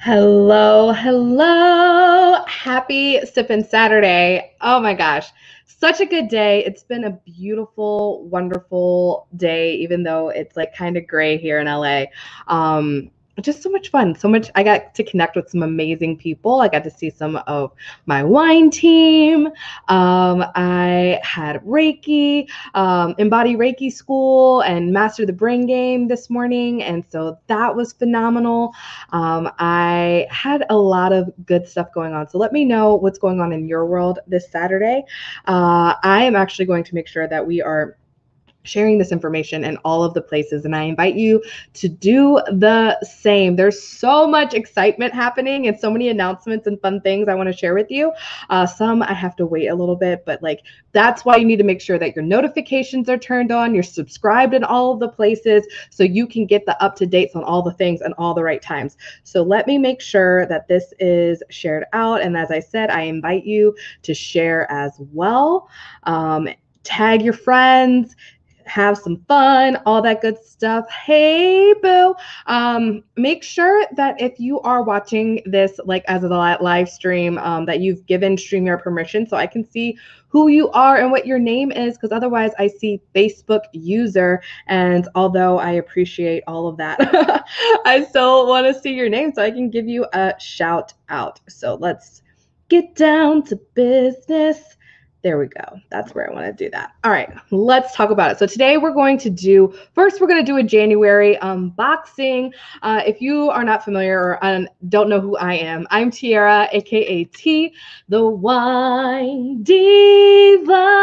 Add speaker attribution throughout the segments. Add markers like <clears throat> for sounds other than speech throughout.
Speaker 1: Hello, hello. Happy Sippin' Saturday. Oh my gosh. Such a good day. It's been a beautiful, wonderful day, even though it's like kind of gray here in LA. Um, just so much fun. So much. I got to connect with some amazing people. I got to see some of my wine team. Um, I had Reiki, um, Embody Reiki School, and Master the Brain Game this morning. And so that was phenomenal. Um, I had a lot of good stuff going on. So let me know what's going on in your world this Saturday. Uh, I am actually going to make sure that we are sharing this information in all of the places. And I invite you to do the same. There's so much excitement happening and so many announcements and fun things I want to share with you. Uh, some I have to wait a little bit, but like that's why you need to make sure that your notifications are turned on, you're subscribed in all of the places so you can get the up to dates on all the things and all the right times. So let me make sure that this is shared out. And as I said, I invite you to share as well. Um, tag your friends have some fun, all that good stuff. Hey, boo. Um, make sure that if you are watching this like as a live stream, um, that you've given StreamYard permission so I can see who you are and what your name is, because otherwise I see Facebook user. And although I appreciate all of that, <laughs> I still want to see your name so I can give you a shout out. So let's get down to business. There we go. That's where I want to do that. All right, let's talk about it. So today we're going to do, first we're going to do a January unboxing. Uh, if you are not familiar or um, don't know who I am, I'm Tiara, AKA T, the Wine Diva.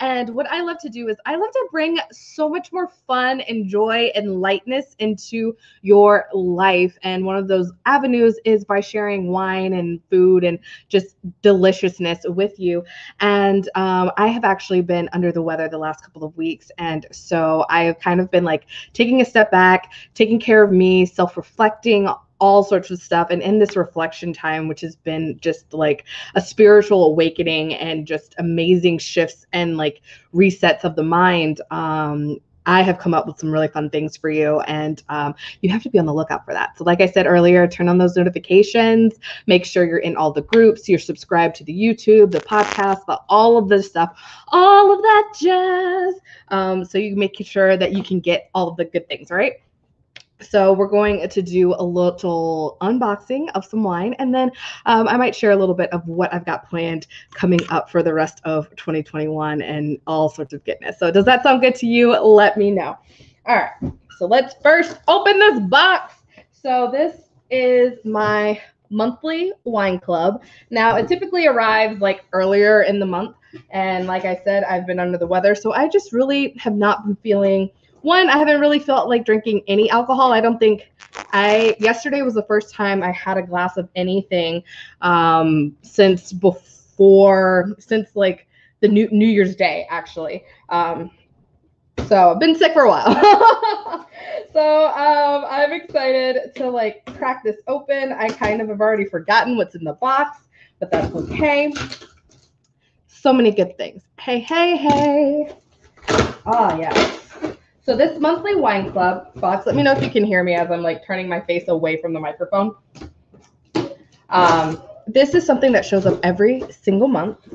Speaker 1: And what I love to do is I love to bring so much more fun and joy and lightness into your life. And one of those avenues is by sharing wine and food and just deliciousness with you. And um, I have actually been under the weather the last couple of weeks. And so I have kind of been like taking a step back, taking care of me, self reflecting all sorts of stuff. And in this reflection time, which has been just like a spiritual awakening and just amazing shifts and like resets of the mind, um, I have come up with some really fun things for you, and um, you have to be on the lookout for that. So, like I said earlier, turn on those notifications. Make sure you're in all the groups. You're subscribed to the YouTube, the podcast, the, all of this stuff, all of that jazz. Um, so you make sure that you can get all of the good things, right? So we're going to do a little unboxing of some wine, and then um, I might share a little bit of what I've got planned coming up for the rest of 2021 and all sorts of goodness. So does that sound good to you? Let me know. All right. So let's first open this box. So this is my monthly wine club. Now it typically arrives like earlier in the month, and like I said, I've been under the weather, so I just really have not been feeling one, I haven't really felt like drinking any alcohol. I don't think I yesterday was the first time I had a glass of anything um, since before since like the new New Year's Day actually. Um, so I've been sick for a while. <laughs> so um, I'm excited to like crack this open. I kind of have already forgotten what's in the box, but that's okay. So many good things. Hey, hey, hey. Oh yeah. So this monthly wine club box, let me know if you can hear me as I'm like turning my face away from the microphone. Um, this is something that shows up every single month.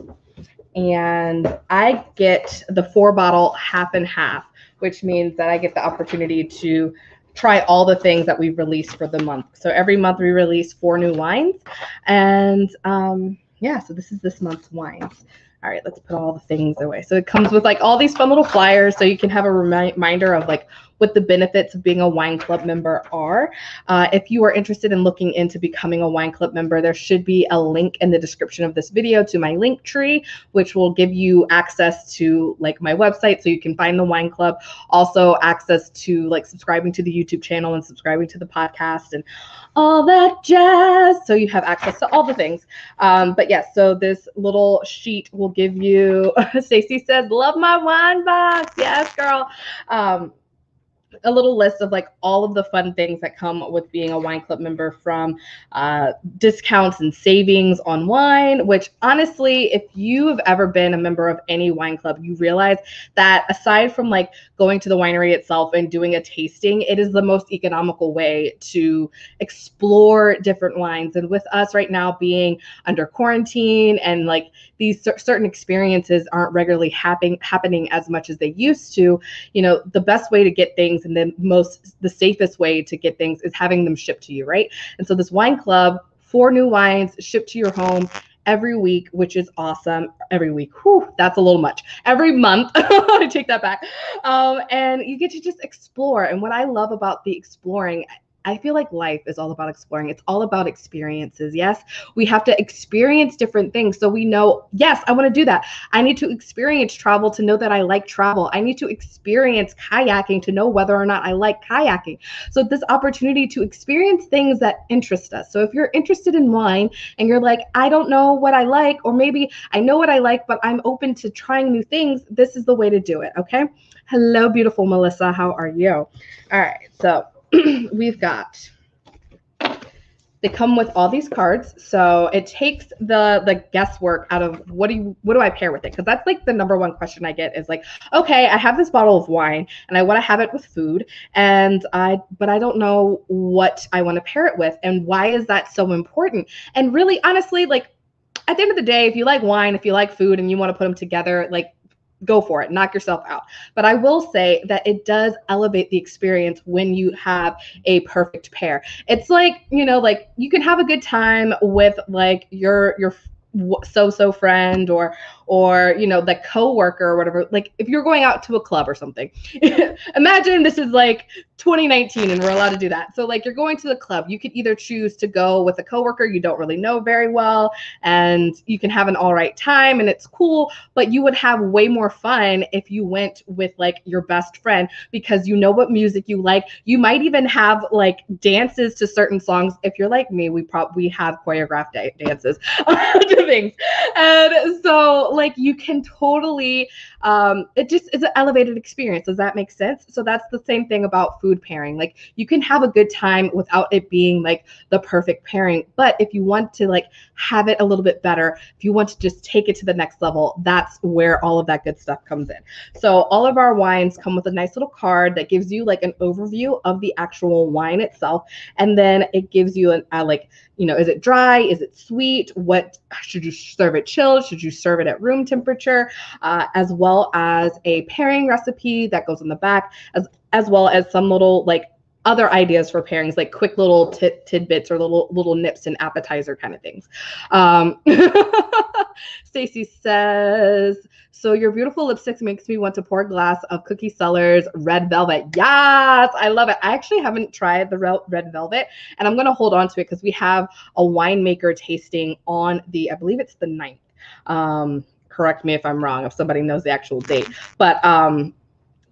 Speaker 1: And I get the four bottle half and half, which means that I get the opportunity to try all the things that we've released for the month. So every month we release four new wines. And um, yeah, so this is this month's wines all right, let's put all the things away. So it comes with like all these fun little flyers so you can have a reminder of like what the benefits of being a wine club member are. Uh, if you are interested in looking into becoming a wine club member, there should be a link in the description of this video to my link tree, which will give you access to like my website so you can find the wine club. Also, access to like subscribing to the YouTube channel and subscribing to the podcast and all that jazz. So you have access to all the things. Um, but yes, so this little sheet will give you, <laughs> Stacy says, love my wine box. Yes, girl. Um, a little list of like all of the fun things that come with being a wine club member from uh, discounts and savings on wine which honestly if you've ever been a member of any wine club you realize that aside from like going to the winery itself and doing a tasting it is the most economical way to explore different wines. And with us right now being under quarantine and like these certain experiences aren't regularly happening happening as much as they used to you know the best way to get things and the most the safest way to get things is having them shipped to you right and so this wine club four new wines shipped to your home every week, which is awesome. Every week, whew, that's a little much. Every month, <laughs> I take that back. Um, and you get to just explore. And what I love about the exploring, I feel like life is all about exploring. It's all about experiences. Yes, we have to experience different things. So we know, yes, I want to do that. I need to experience travel to know that I like travel. I need to experience kayaking to know whether or not I like kayaking. So this opportunity to experience things that interest us. So if you're interested in wine and you're like, I don't know what I like, or maybe I know what I like, but I'm open to trying new things, this is the way to do it. Okay. Hello, beautiful Melissa. How are you? All right. So, <clears throat> we've got they come with all these cards so it takes the the guesswork out of what do you what do i pair with it? Because that's like the number one question i get is like okay i have this bottle of wine and i want to have it with food and i but i don't know what i want to pair it with and why is that so important? And really honestly like at the end of the day if you like wine if you like food and you want to put them together like go for it, knock yourself out. But I will say that it does elevate the experience when you have a perfect pair. It's like, you know, like you can have a good time with like your your so so friend or or you know the coworker or whatever like if you're going out to a club or something <laughs> imagine this is like 2019 and we're allowed to do that. So like you're going to the club you could either choose to go with a coworker you don't really know very well and you can have an all right time and it's cool but you would have way more fun if you went with like your best friend because you know what music you like. You might even have like dances to certain songs. If you're like me we probably have choreographed dances <laughs> to things. And so like you can totally um it just is an elevated experience. Does that make sense? So that's the same thing about food pairing. Like you can have a good time without it being like the perfect pairing but if you want to like have it a little bit better if you want to just take it to the next level that's where all of that good stuff comes in. So all of our wines come with a nice little card that gives you like an overview of the actual wine itself and then it gives you an uh, like you know is it dry? Is it sweet? What should you serve it chilled? Should you serve it at room temperature, uh, as well as a pairing recipe that goes in the back, as as well as some little like other ideas for pairings, like quick little tidbits or little little nips and appetizer kind of things. Um, <laughs> Stacy says, "So your beautiful lipsticks makes me want to pour a glass of Cookie Cellars Red Velvet." Yes, I love it. I actually haven't tried the Red Velvet, and I'm gonna hold on to it because we have a winemaker tasting on the, I believe it's the 9th. Um, correct me if I'm wrong, if somebody knows the actual date. But um,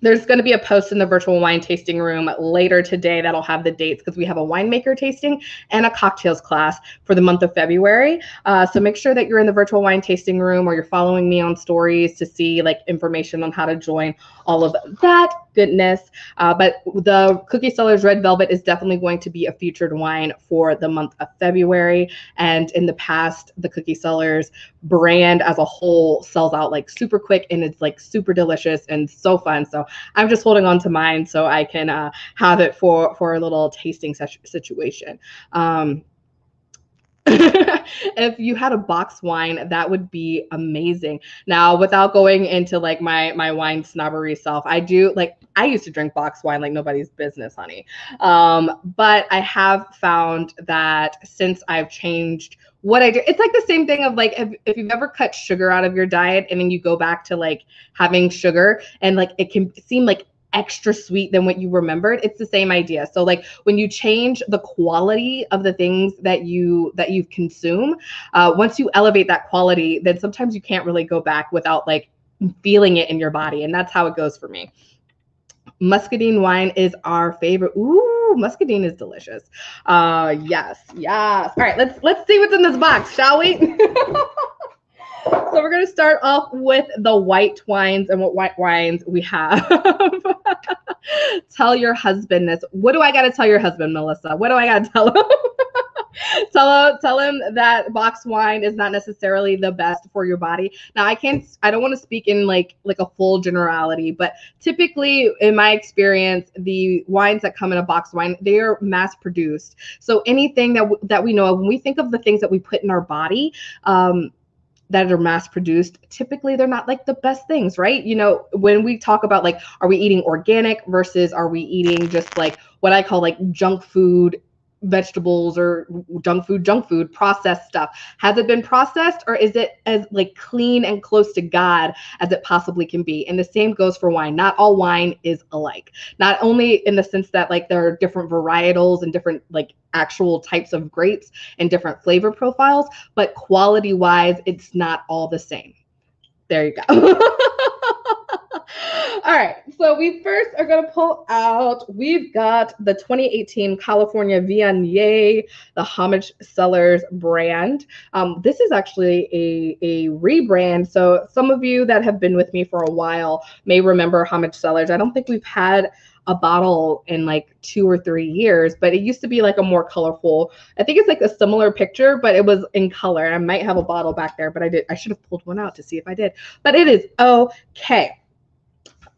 Speaker 1: there's going to be a post in the virtual wine tasting room later today that'll have the dates because we have a winemaker tasting and a cocktails class for the month of February. Uh, so make sure that you're in the virtual wine tasting room or you're following me on stories to see like information on how to join all of that goodness. Uh, but the Cookie Cellars Red Velvet is definitely going to be a featured wine for the month of February. And in the past, the Cookie Cellars brand as a whole sells out like super quick and it's like super delicious and so fun. So I'm just holding on to mine so I can uh, have it for for a little tasting situation. Um, <laughs> if you had a box wine, that would be amazing. Now, without going into like my my wine snobbery self, I do like I used to drink box wine like nobody's business, honey. Um, but I have found that since I've changed what I do, it's like the same thing of like if, if you've ever cut sugar out of your diet and then you go back to like having sugar and like it can seem like extra sweet than what you remembered it's the same idea. So like when you change the quality of the things that you that you consume uh, once you elevate that quality then sometimes you can't really go back without like feeling it in your body and that's how it goes for me. Muscadine wine is our favorite ooh muscadine is delicious. Uh yes yes. All right let's let's see what's in this box shall we <laughs> so we're going to start off with the white wines and what white wines we have <laughs> tell your husband this. What do I got to tell your husband, Melissa? What do I got to tell him? <laughs> tell him tell him that box wine is not necessarily the best for your body. Now I can't I don't want to speak in like like a full generality, but typically in my experience, the wines that come in a box wine, they are mass produced. So anything that that we know of, when we think of the things that we put in our body, um, that are mass produced typically they're not like the best things right? You know when we talk about like are we eating organic versus are we eating just like what i call like junk food vegetables or junk food junk food processed stuff. Has it been processed or is it as like clean and close to god as it possibly can be? And the same goes for wine. Not all wine is alike. Not only in the sense that like there are different varietals and different like actual types of grapes and different flavor profiles but quality wise it's not all the same. There you go <laughs> All right, so we first are going to pull out, we've got the 2018 California Viognier, the Homage Cellars brand. Um, this is actually a, a rebrand. So some of you that have been with me for a while may remember Homage Cellars. I don't think we've had a bottle in like two or three years, but it used to be like a more colorful. I think it's like a similar picture, but it was in color. I might have a bottle back there, but I did. I should have pulled one out to see if I did. But it is okay.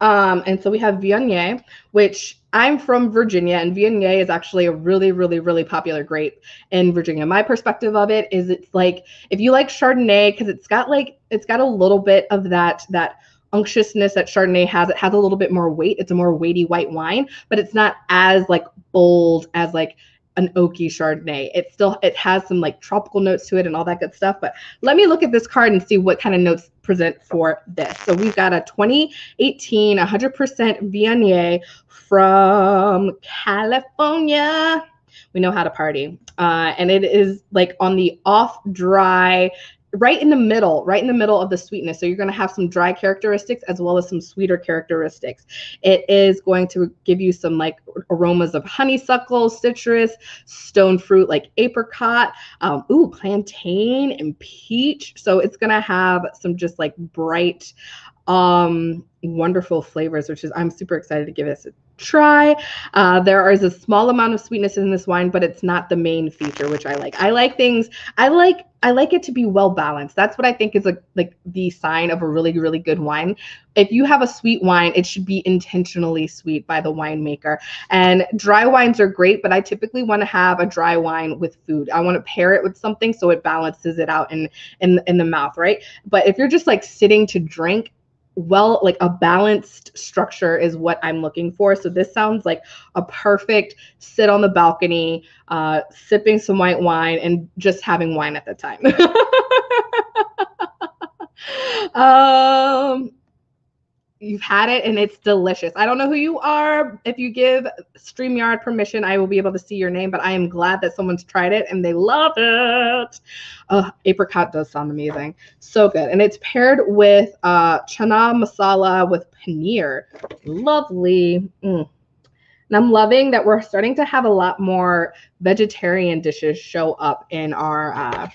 Speaker 1: Um, and so we have Viognier, which I'm from Virginia, and Viognier is actually a really, really, really popular grape in Virginia. My perspective of it is it's like if you like Chardonnay, because it's got like it's got a little bit of that that unctuousness that Chardonnay has. It has a little bit more weight. It's a more weighty white wine, but it's not as like bold as like an oaky Chardonnay. It still it has some like tropical notes to it and all that good stuff. But let me look at this card and see what kind of notes present for this. So we've got a 2018 100% Viognier from California. We know how to party. Uh, and it is like on the off dry right in the middle, right in the middle of the sweetness. So you're going to have some dry characteristics as well as some sweeter characteristics. It is going to give you some like aromas of honeysuckle, citrus, stone fruit like apricot, um, ooh, plantain and peach. So it's going to have some just like bright, um, wonderful flavors, which is I'm super excited to give this a try. Uh, there is a small amount of sweetness in this wine, but it's not the main feature, which I like. I like things. I like. I like it to be well balanced. That's what I think is a, like the sign of a really, really good wine. If you have a sweet wine, it should be intentionally sweet by the winemaker. And dry wines are great, but I typically want to have a dry wine with food. I want to pair it with something so it balances it out in in in the mouth, right? But if you're just like sitting to drink, well like a balanced structure is what i'm looking for. So this sounds like a perfect sit on the balcony uh sipping some white wine and just having wine at the time. <laughs> Um you've had it and it's delicious. I don't know who you are. If you give StreamYard permission, I will be able to see your name, but I am glad that someone's tried it and they love it. Oh, apricot does sound amazing. So good. And it's paired with uh, chana masala with paneer. Lovely. Mm. And I'm loving that we're starting to have a lot more vegetarian dishes show up in our uh,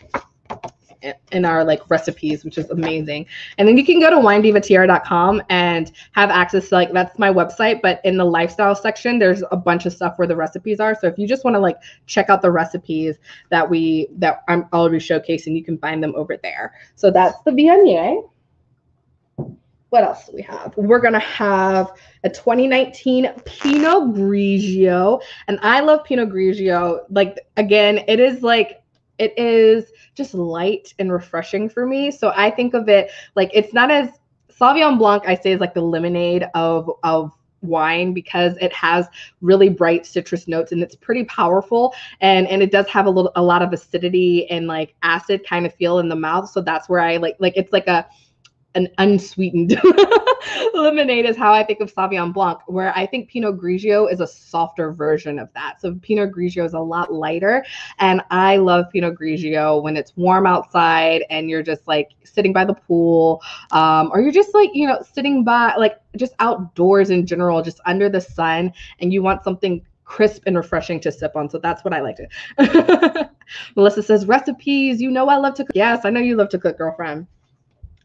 Speaker 1: in our like recipes, which is amazing. And then you can go to winedivatiara.com and have access to like that's my website, but in the lifestyle section, there's a bunch of stuff where the recipes are. So if you just want to like check out the recipes that we that I'm I'll be showcasing, you can find them over there. So that's the Viognier. What else do we have? We're gonna have a 2019 Pinot Grigio, and I love Pinot Grigio. Like again, it is like it is just light and refreshing for me. So I think of it like it's not as Sauvignon Blanc, I say is like the lemonade of of wine because it has really bright citrus notes and it's pretty powerful and and it does have a little a lot of acidity and like acid kind of feel in the mouth so that's where i like like it's like a an unsweetened <laughs> lemonade is how I think of Sauvignon Blanc, where I think Pinot Grigio is a softer version of that. So Pinot Grigio is a lot lighter, and I love Pinot Grigio when it's warm outside and you're just like sitting by the pool, um, or you're just like you know sitting by like just outdoors in general, just under the sun, and you want something crisp and refreshing to sip on. So that's what I like to. <laughs> Melissa says recipes. You know I love to cook. Yes, I know you love to cook, girlfriend.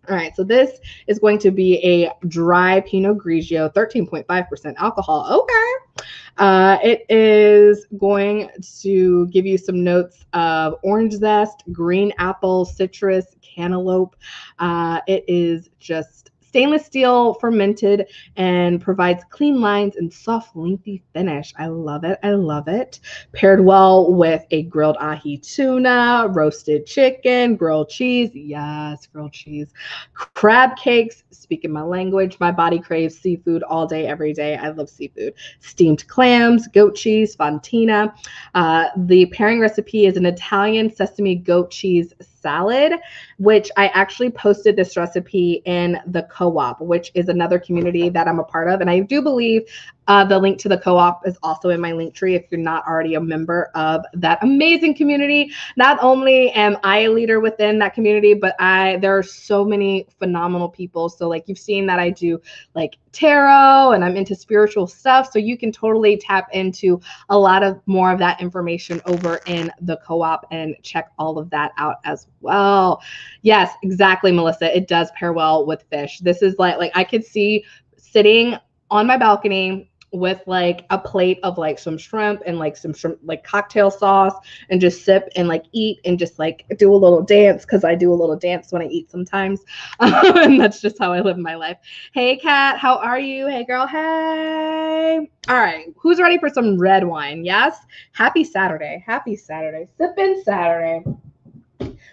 Speaker 1: All right, so this is going to be a dry Pinot Grigio, 13.5% alcohol. Okay. Uh, it is going to give you some notes of orange zest, green apple, citrus, cantaloupe. Uh, it is just stainless steel fermented and provides clean lines and soft, lengthy finish. I love it. I love it. Paired well with a grilled ahi tuna, roasted chicken, grilled cheese. Yes, grilled cheese. Crab cakes. Speaking my language, my body craves seafood all day, every day. I love seafood. Steamed clams, goat cheese, fontina. Uh, the pairing recipe is an Italian sesame goat cheese salad, which I actually posted this recipe in the co op, which is another community that I'm a part of. And I do believe uh, the link to the co op is also in my link tree if you're not already a member of that amazing community. Not only am I a leader within that community, but I there are so many phenomenal people. So, like, you've seen that I do like tarot and I'm into spiritual stuff. So, you can totally tap into a lot of more of that information over in the co op and check all of that out as well. Yes, exactly, Melissa. It does pair well with fish. This is like, like I could see sitting on my balcony with like a plate of like some shrimp and like some shrimp like cocktail sauce and just sip and like eat and just like do a little dance because I do a little dance when I eat sometimes. <laughs> and that's just how I live my life. Hey Kat, how are you? Hey girl, hey. All right, who's ready for some red wine? Yes? Happy Saturday. Happy Saturday. Sipping Saturday.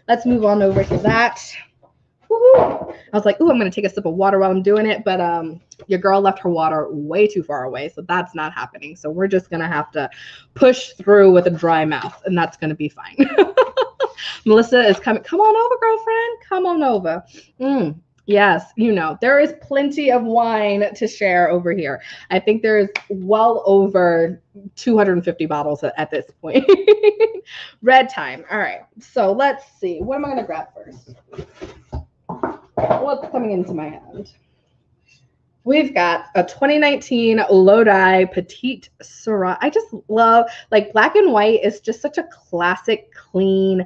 Speaker 1: Let's move on over to that. Woo-hoo. I was like, ooh, I'm gonna take a sip of water while I'm doing it, but um, your girl left her water way too far away, so that's not happening. So we're just gonna have to push through with a dry mouth, and that's gonna be fine. <laughs> Melissa is coming. Come on over, girlfriend. Come on over. Mm, yes, you know there is plenty of wine to share over here. I think there is well over 250 bottles at, at this point. <laughs> Red time. All right. So let's see. What am I gonna grab first? What's coming into my hand? We've got a 2019 Lodi Petite Sirah. I just love like black and white is just such a classic, clean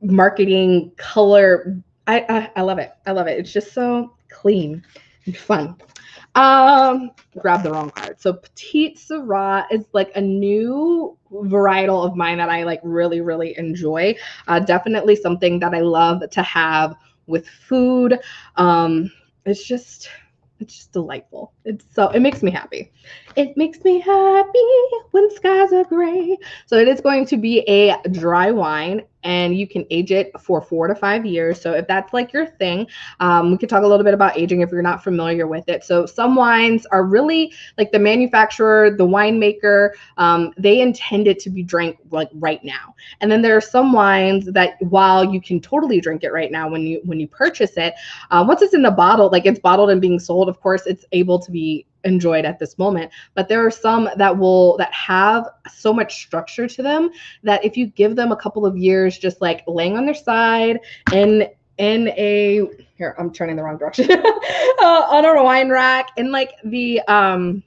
Speaker 1: marketing color. I, I, I love it. I love it. It's just so clean and fun. Um, grab the wrong card. So Petite Sirah is like a new varietal of mine that I like really, really enjoy. Uh, definitely something that I love to have with food. Um, it's just it's just delightful. It's so it makes me happy. It makes me happy when skies are gray. So it is going to be a dry wine and you can age it for four to five years. So if that's like your thing, um, we could talk a little bit about aging if you're not familiar with it. So some wines are really like the manufacturer, the winemaker, um, they intend it to be drank like right now. And then there are some wines that while you can totally drink it right now when you when you purchase it, uh, once it's in the bottle, like it's bottled and being sold, of course, it's able to be enjoyed at this moment but there are some that will that have so much structure to them that if you give them a couple of years just like laying on their side in in a here i'm turning the wrong direction <laughs> uh, on a wine rack in like the um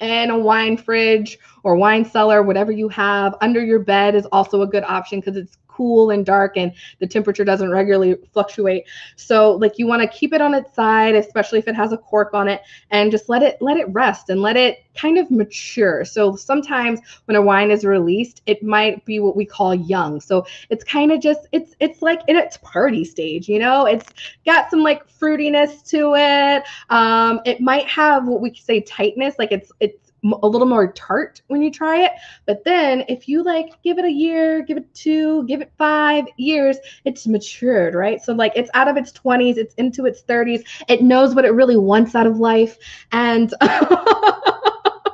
Speaker 1: in a wine fridge or wine cellar whatever you have under your bed is also a good option because it's cool and dark and the temperature doesn't regularly fluctuate. So like you want to keep it on its side, especially if it has a cork on it, and just let it let it rest and let it kind of mature. So sometimes when a wine is released, it might be what we call young. So it's kind of just it's it's like in its party stage, you know. It's got some like fruitiness to it. Um, it might have what we say tightness, like it's it's a little more tart when you try it. But then if you like give it a year, give it two, give it five years, it's matured, right? So like it's out of its 20s, it's into its 30s. It knows what it really wants out of life. And <laughs>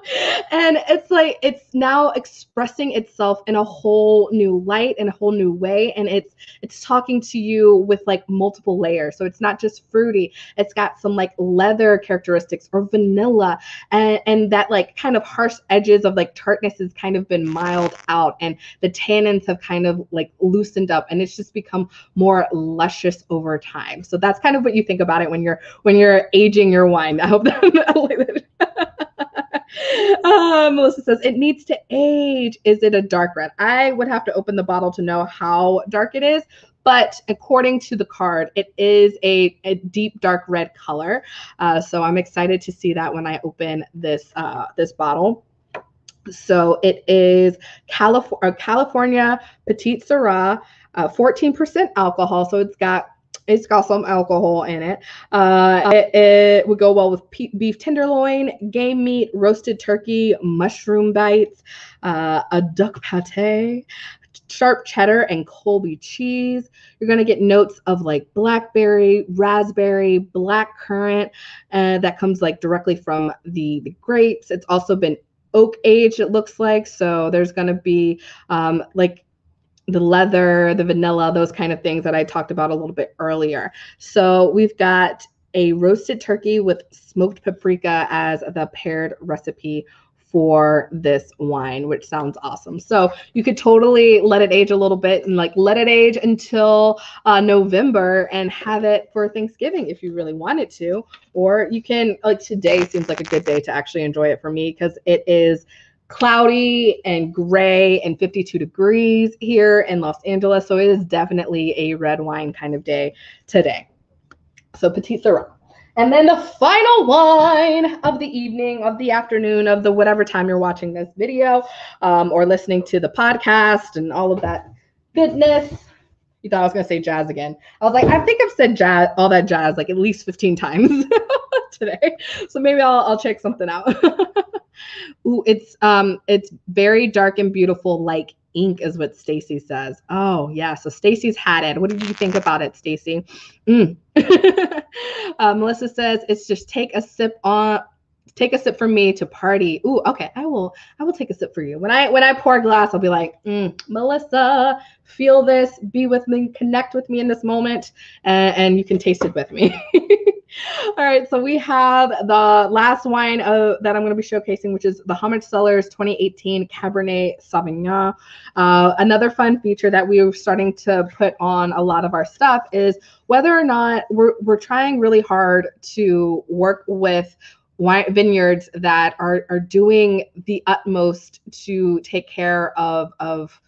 Speaker 1: <laughs> and it's like it's now expressing itself in a whole new light in a whole new way. And it's it's talking to you with like multiple layers. So it's not just fruity. It's got some like leather characteristics or vanilla. And and that like kind of harsh edges of like tartness has kind of been mild out. And the tannins have kind of like loosened up. And it's just become more luscious over time. So that's kind of what you think about it when you're when you're aging your wine. I hope that <laughs> uh, Melissa says it needs to age. Is it a dark red? I would have to open the bottle to know how dark it is, but according to the card, it is a, a deep dark red color. Uh, so I'm excited to see that when I open this uh, this bottle. So it is California, California Petite Sirah, uh, 14% alcohol. So it's got it's got some alcohol in it. Uh, it, it would go well with beef tenderloin, game meat, roasted turkey, mushroom bites, uh, a duck pate, sharp cheddar, and Colby cheese. You're going to get notes of like blackberry, raspberry, black currant, uh, that comes like directly from the, the grapes. It's also been oak aged, it looks like. So there's going to be um, like the leather, the vanilla, those kind of things that I talked about a little bit earlier. So we've got a roasted turkey with smoked paprika as the paired recipe for this wine, which sounds awesome. So you could totally let it age a little bit and like let it age until uh, November and have it for Thanksgiving if you really wanted to. Or you can, like today seems like a good day to actually enjoy it for me because it is cloudy and gray and 52 degrees here in Los Angeles. So it is definitely a red wine kind of day today. So Petite Sirah. And then the final wine of the evening, of the afternoon, of the whatever time you're watching this video um, or listening to the podcast and all of that goodness. You thought I was going to say jazz again. I was like, I think I've said jazz, all that jazz, like at least 15 times <laughs> today. So maybe I'll, I'll check something out. <laughs> Ooh, it's um it's very dark and beautiful like ink is what Stacy says. Oh, yeah. So Stacy's had it. What did you think about it, Stacy? Mm. <laughs> uh, Melissa says it's just take a sip on take a sip for me to party. Ooh, okay. I will I will take a sip for you. When I when I pour a glass, I'll be like, mm, Melissa, feel this, be with me, connect with me in this moment, and, and you can taste it with me. <laughs> All right, so we have the last wine uh, that I'm going to be showcasing, which is the Homage Cellars 2018 Cabernet Sauvignon. Uh, another fun feature that we are starting to put on a lot of our stuff is whether or not we're, we're trying really hard to work with vineyards that are, are doing the utmost to take care of, of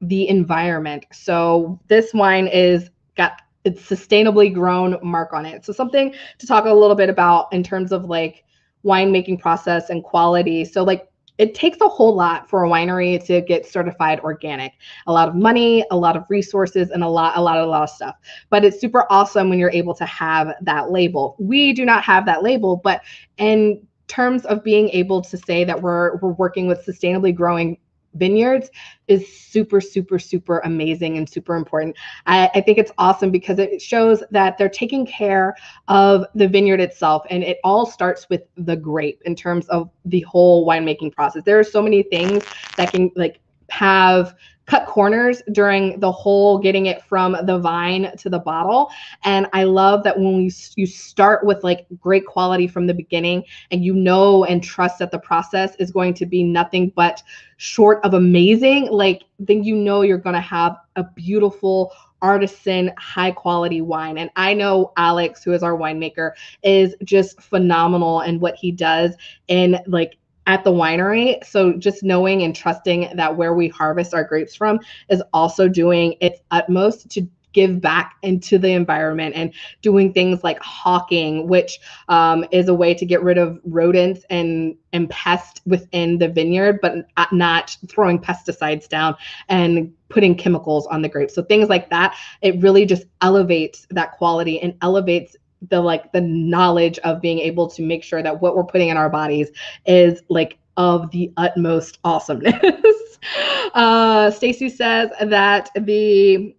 Speaker 1: the environment. So this wine is got it's sustainably grown mark on it. So something to talk a little bit about in terms of like winemaking process and quality. So like it takes a whole lot for a winery to get certified organic. A lot of money, a lot of resources, and a lot, a lot, a lot of stuff. But it's super awesome when you're able to have that label. We do not have that label, but in terms of being able to say that we're we're working with sustainably growing vineyards is super, super, super amazing and super important. I, I, think it's awesome because it shows that they're taking care of the vineyard itself. And it all starts with the grape in terms of the whole winemaking process. There are so many things that can like have cut corners during the whole getting it from the vine to the bottle. And i love that when we you start with like great quality from the beginning and you know and trust that the process is going to be nothing but short of amazing like then you know you're going to have a beautiful artisan high quality wine. And i know alex who is our winemaker is just phenomenal in what he does in like at the winery. So just knowing and trusting that where we harvest our grapes from is also doing its utmost to give back into the environment and doing things like hawking, which um, is a way to get rid of rodents and and pests within the vineyard, but not throwing pesticides down and putting chemicals on the grapes. So things like that, it really just elevates that quality and elevates the like the knowledge of being able to make sure that what we're putting in our bodies is like of the utmost awesomeness. <laughs> uh, Stacy says that the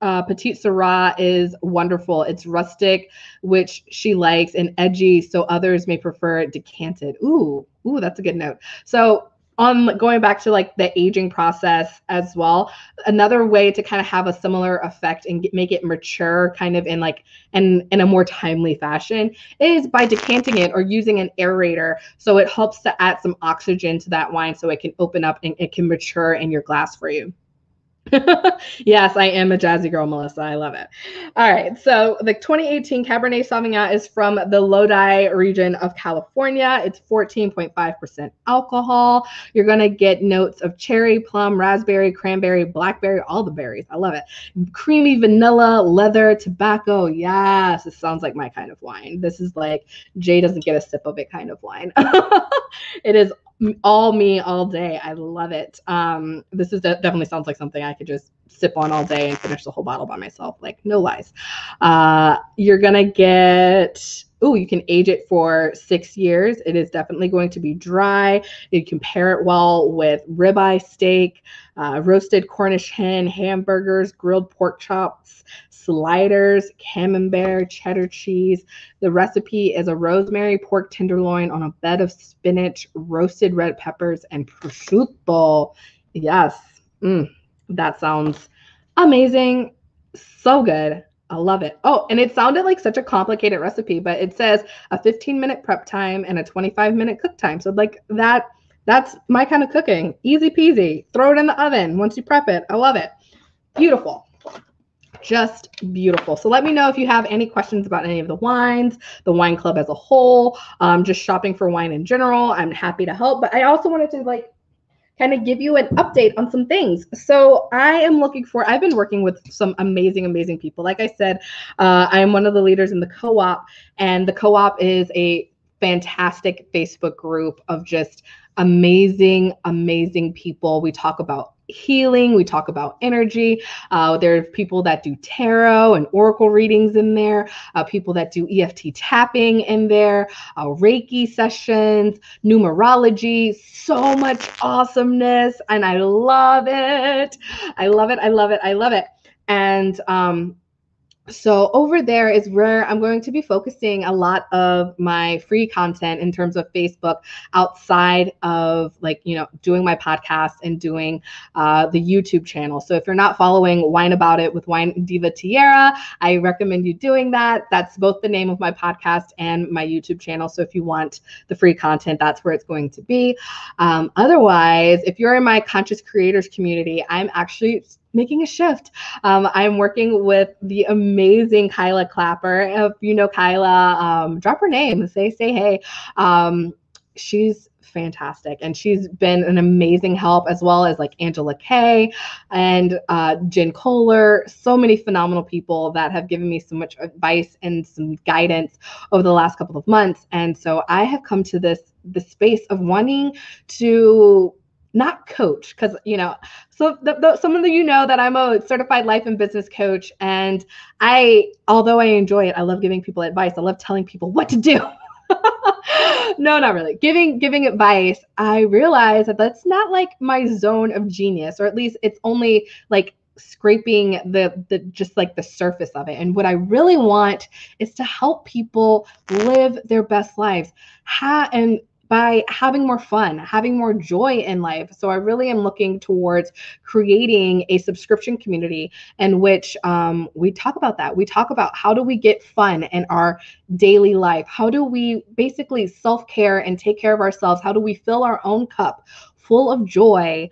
Speaker 1: uh, Petite Sirah is wonderful. It's rustic, which she likes, and edgy, so others may prefer decanted. Ooh, ooh, that's a good note. So on going back to like the aging process as well another way to kind of have a similar effect and get, make it mature kind of in like in in a more timely fashion is by decanting it or using an aerator. So it helps to add some oxygen to that wine so it can open up and it can mature in your glass for you <laughs> yes, I am a jazzy girl, Melissa. I love it. All right. So the 2018 Cabernet Sauvignon is from the Lodi region of California. It's 14.5% alcohol. You're going to get notes of cherry, plum, raspberry, cranberry, blackberry, all the berries. I love it. Creamy vanilla, leather, tobacco. Yes, it sounds like my kind of wine. This is like Jay doesn't get a sip of it kind of wine. <laughs> it is all me all day. I love it. Um, this is de- definitely sounds like something I could just sip on all day and finish the whole bottle by myself. Like no lies. Uh, you're gonna get. Oh, you can age it for six years. It is definitely going to be dry. You can pair it well with ribeye steak, uh, roasted Cornish hen, hamburgers, grilled pork chops, sliders, camembert, cheddar cheese. The recipe is a rosemary pork tenderloin on a bed of spinach, roasted red peppers, and prosciutto. Yes, mm, that sounds amazing. So good. I love it. Oh, and it sounded like such a complicated recipe, but it says a 15 minute prep time and a 25 minute cook time. So, like that, that's my kind of cooking. Easy peasy. Throw it in the oven once you prep it. I love it. Beautiful just beautiful. So let me know if you have any questions about any of the wines, the wine club as a whole, um, just shopping for wine in general. I'm happy to help. But I also wanted to like kind of give you an update on some things. So I am looking for, I've been working with some amazing, amazing people. Like I said, uh, I am one of the leaders in the co op, and the co op is a fantastic Facebook group of just amazing, amazing people. We talk about healing. We talk about energy. Uh, there are people that do tarot and oracle readings in there, uh, people that do EFT tapping in there, uh, Reiki sessions, numerology, so much awesomeness. And I love it. I love it. I love it. I love it. And um, so over there is where I'm going to be focusing a lot of my free content in terms of Facebook outside of like, you know, doing my podcast and doing uh, the YouTube channel. So if you're not following Wine About It with Wine Diva Tiara, I recommend you doing that. That's both the name of my podcast and my YouTube channel. So if you want the free content, that's where it's going to be. Um, otherwise, if you're in my conscious creators community, I'm actually making a shift. Um, I'm working with the amazing Kyla Clapper. If you know Kyla, um, drop her name, say say hey. Um, she's fantastic and she's been an amazing help as well as like angela kay and uh, jen kohler so many phenomenal people that have given me so much advice and some guidance over the last couple of months and so i have come to this the space of wanting to not coach because you know so the, the, some of you know that i'm a certified life and business coach and i although i enjoy it i love giving people advice. I love telling people what to do. <laughs> No not really. Giving giving advice i realize that that's not like my zone of genius or at least it's only like scraping the the just like the surface of it. And what i really want is to help people live their best lives. Ha- and by having more fun, having more joy in life. So I really am looking towards creating a subscription community in which um, we talk about that. We talk about how do we get fun in our daily life? How do we basically self care and take care of ourselves? How do we fill our own cup? full of joy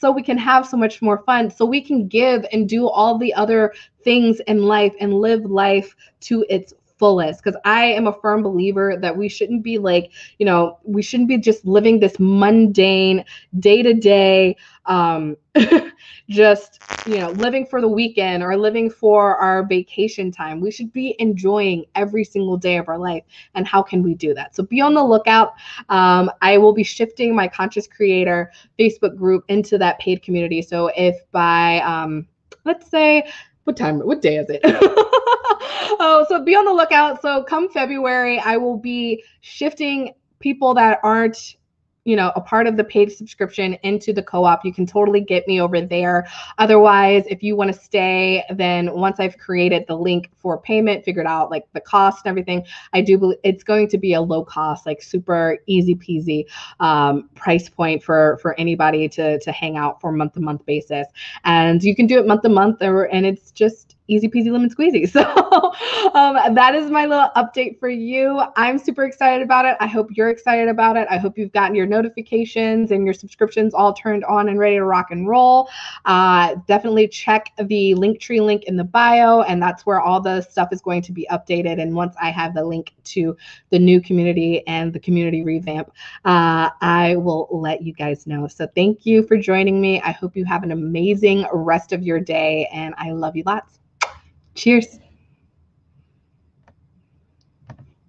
Speaker 1: so we can have so much more fun so we can give and do all the other things in life and live life to its fullest because I am a firm believer that we shouldn't be like, you know, we shouldn't be just living this mundane day to day, just, you know, living for the weekend or living for our vacation time. We should be enjoying every single day of our life. And how can we do that? So be on the lookout. Um, I will be shifting my Conscious Creator Facebook group into that paid community. So if by, um, let's say, what time, what day is it? <laughs> oh, so be on the lookout. So come February, I will be shifting people that aren't you know a part of the paid subscription into the co-op. You can totally get me over there. Otherwise if you want to stay then once i've created the link for payment figured out like the cost and everything i do believe it's going to be a low cost like super easy peasy um, price point for for anybody to to hang out for month to month basis. And you can do it month to month or and it's just easy peasy lemon squeezy. <laughs> So um, that is my little update for you. I'm super excited about it. I hope you're excited about it. I hope you've gotten your notifications and your subscriptions all turned on and ready to rock and roll. Uh, definitely check the Linktree link in the bio, and that's where all the stuff is going to be updated. And once I have the link to the new community and the community revamp, uh, I will let you guys know. So thank you for joining me. I hope you have an amazing rest of your day, and I love you lots. Cheers.